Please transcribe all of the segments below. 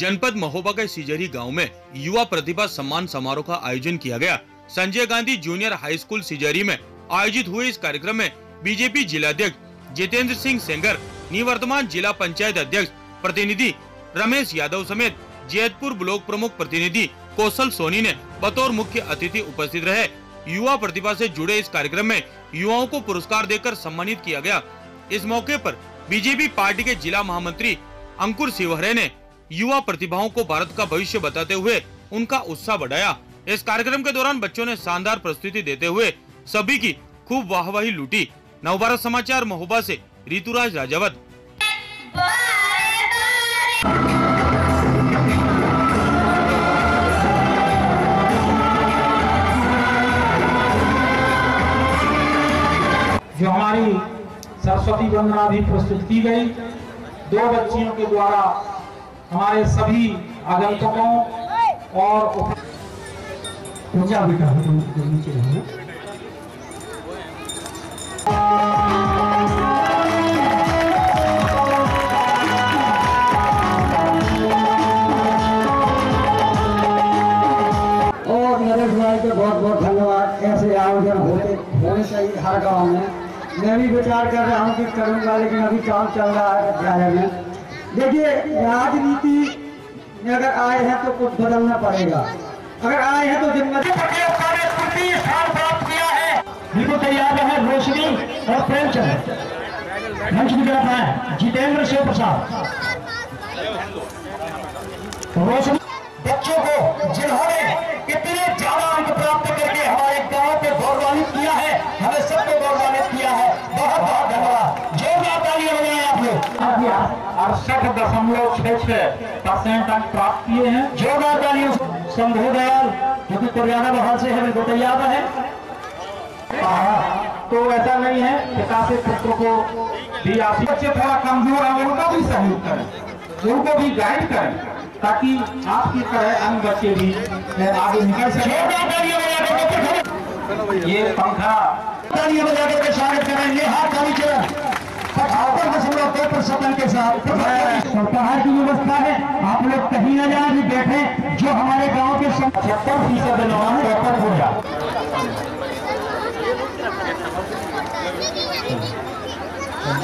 जनपद महोबा के सिजरी गाँव में युवा प्रतिभा सम्मान समारोह का आयोजन किया गया। Sanjay Gandhi junior high school सिजरी में आयोजित हुए इस कार्यक्रम में बीजेपी जिलाध्यक्ष जितेंद्र सिंह सेंगर, निवर्तमान जिला पंचायत अध्यक्ष प्रतिनिधि रमेश यादव समेत जैतपुर ब्लॉक प्रमुख प्रतिनिधि कौशल सोनी ने बतौर मुख्य अतिथि उपस्थित रहे। युवा प्रतिभा से जुड़े इस कार्यक्रम में युवाओं को पुरस्कार देकर सम्मानित किया गया। इस मौके पर बीजेपी पार्टी के जिला महामंत्री अंकुर शिवहरे ने युवा प्रतिभाओं को भारत का भविष्य बताते हुए उनका उत्साह बढ़ाया। इस कार्यक्रम के दौरान बच्चों ने शानदार प्रस्तुति देते हुए सभी की खूब वाहवाही लूटी। नवभारत समाचार महोबा से ऋतुराज राजावत। जो हमारी सरस्वती वंदना भी प्रस्तुत की गई, दो बच्चियों के द्वारा हमारे सभी आगंतुकों और पूजा बेटा नीचे और नरेश भाई को बहुत बहुत धन्यवाद। ऐसे आयोजन होते होने चाहिए हर गाँव में। मैं भी विचार कर रहा हूँ कि करूँगा लेकिन अभी काम चल रहा है विद्यालय में। देखिए, राजनीति में अगर आए हैं तो कुछ बदलना पड़ेगा। अगर आए हैं तो ज़िम्मेदारी बिल्कुल तैयार है, रोशनी और प्रेमचंद मंच की तरफ़ है जितेंद्र शिव प्रसाद। रोशनी बच्चों को जिन्होंने अड़सठ दशमलव छह छह परसेंट अंक प्राप्त किए हैं। तालियों से शंभू दयाल जो कि कुरियाना बहाल से है, बिल्कुल तैयार है। तो ऐसा नहीं है पिता से पुत्र को भी आप बच्चे थोड़ा कमज़ोर है, उनका भी सहयोग करें, उनको भी गाइड करें, ताकि आपकी तरह अन्य बच्चे भी आगे निकल सके। ये पंखा बजा करके स्वागत करेंगे हाथ ताली के दो के साथ। सरकार की व्यवस्था है। आप लोग कहीं ना जाए भी बैठे। जो हमारे गाँव के पचहत्तर फ़ीसद लोग पेपर हो जाए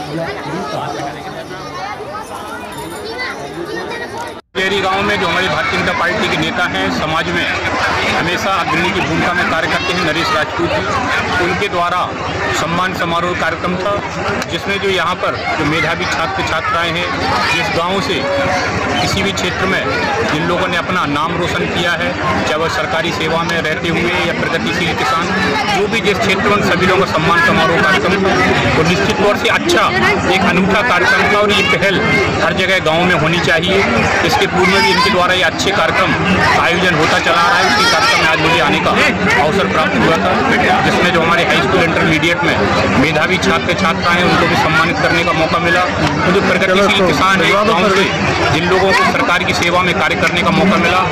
डेरी गाँव में जो हमारी भारतीय जनता पार्टी के नेता हैं, समाज में हमेशा अग्रणी की भूमिका में कार्य करते हैं, नरेश राजपूत जी। उनके द्वारा सम्मान समारोह कार्यक्रम था, जिसमें जो यहाँ पर जो मेधावी छात्र छात्राएँ हैं, जिस गाँव से किसी भी क्षेत्र में जिन लोगों ने अपना नाम रोशन किया है, चाहे वह सरकारी सेवा में रहते हुए या प्रगतिशील किसान, जो भी जिस क्षेत्र में सभी लोगों का सम्मान समारोह कार्यक्रम था, वो निश्चित तौर से अच्छा एक अनूठा कार्यक्रम था और ये पहल हर जगह गाँव में होनी चाहिए। इसके पूर्व में भी इनके द्वारा ये अच्छे कार्यक्रम का आयोजन होता चला रहा है। उसी कार्यक्रम में आज मुझे आने का अवसर प्राप्त हुआ था जिसमें जो हमारे हाई स्कूल इंटरमीडिएट में मेधावी छात्र छात्रा हैं उनको भी सम्मानित करने का मौका मिला। जो प्रगतिशील किसान है गाँव से जिन लोगों को सरकार की सेवा में कार्य करने का मौका मिला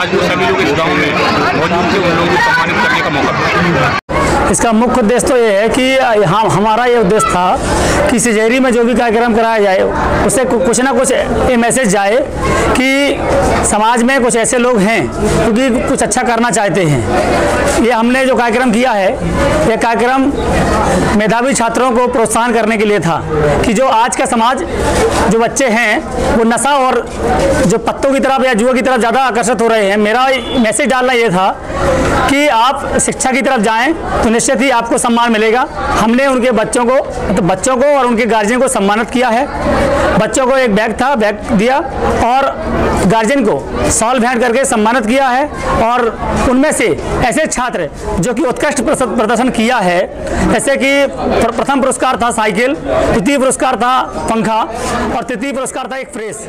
आज वो सभी लोग इस गाँव में मौजूद थे उन लोगों को सम्मानित करने का मौका मिला। इसका मुख्य उद्देश्य तो ये है कि यहाँ हमारा ये उद्देश्य था कि सिजेरी में जो भी कार्यक्रम कराया जाए, उससे कुछ ना कुछ ये मैसेज जाए कि समाज में कुछ ऐसे लोग हैं क्योंकि कुछ अच्छा करना चाहते हैं। ये हमने जो कार्यक्रम किया है, ये कार्यक्रम मेधावी छात्रों को प्रोत्साहन करने के लिए था कि जो आज का समाज, जो बच्चे हैं, वो नशा और जो पत्तों की तरफ़ या जुआ की तरफ़ ज़्यादा आकर्षित हो रहे हैं। मेरा मैसेज डालना ये था कि आप शिक्षा की तरफ़ जाएँ तो निश्चित ही आपको सम्मान मिलेगा। हमने उनके बच्चों को तो बच्चों को और उनके गार्जियन को सम्मानित किया है। बच्चों को एक बैग था बैग दिया और गार्जियन को सॉल भेंट करके सम्मानित किया है और उनमें से ऐसे छात्र जो कि उत्कृष्ट प्रदर्शन किया है, जैसे कि प्रथम पुरस्कार था साइकिल, द्वितीय पुरस्कार था पंखा और तृतीय पुरस्कार था एक फ्रेस